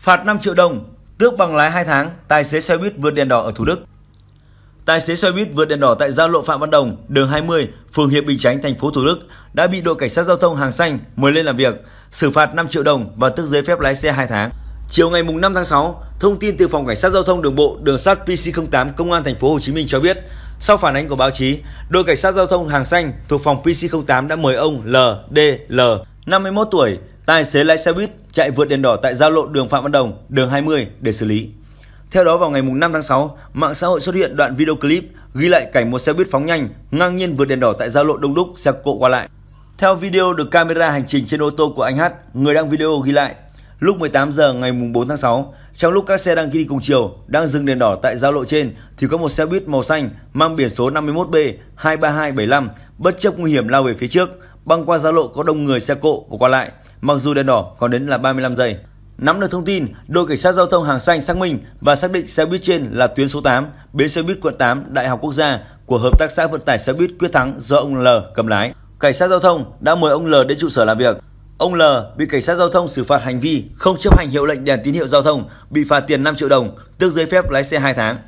Phạt 5 triệu đồng, tước bằng lái 2 tháng, tài xế xe buýt vượt đèn đỏ ở Thủ Đức. Tài xế xe buýt vượt đèn đỏ tại giao lộ Phạm Văn Đồng, đường 20, phường Hiệp Bình Chánh, thành phố Thủ Đức đã bị đội cảnh sát giao thông hàng xanh mời lên làm việc, xử phạt 5 triệu đồng và tước giấy phép lái xe 2 tháng. Chiều ngày 5 tháng 6, thông tin từ phòng cảnh sát giao thông đường bộ đường sắt PC08 công an thành phố Hồ Chí Minh cho biết, sau phản ánh của báo chí, đội cảnh sát giao thông hàng xanh thuộc phòng PC08 đã mời ông LDL, 51 tuổi, tài xế lái xe buýt chạy vượt đèn đỏ tại giao lộ đường Phạm Văn Đồng, đường 20 để xử lý. Theo đó vào ngày 5 tháng 6, mạng xã hội xuất hiện đoạn video clip ghi lại cảnh một xe buýt phóng nhanh ngang nhiên vượt đèn đỏ tại giao lộ đông đúc xe cộ qua lại. Theo video được camera hành trình trên ô tô của anh H, người đăng video ghi lại, lúc 18 giờ ngày 4 tháng 6, trong lúc các xe đang đi cùng chiều đang dừng đèn đỏ tại giao lộ trên thì có một xe buýt màu xanh mang biển số 51B 23275 bất chấp nguy hiểm lao về phía trước, băng qua giao lộ có đông người xe cộ và qua lại, mặc dù đèn đỏ còn đến là 35 giây. Nắm được thông tin, đội cảnh sát giao thông hàng xanh xác minh và xác định xe buýt trên là tuyến số 8, bến xe buýt quận 8 Đại học Quốc gia của hợp tác xã vận tải xe buýt Quyết Thắng do ông L cầm lái. Cảnh sát giao thông đã mời ông L đến trụ sở làm việc. Ông L bị cảnh sát giao thông xử phạt hành vi không chấp hành hiệu lệnh đèn tín hiệu giao thông, bị phạt tiền 5 triệu đồng, tước giấy phép lái xe 2 tháng.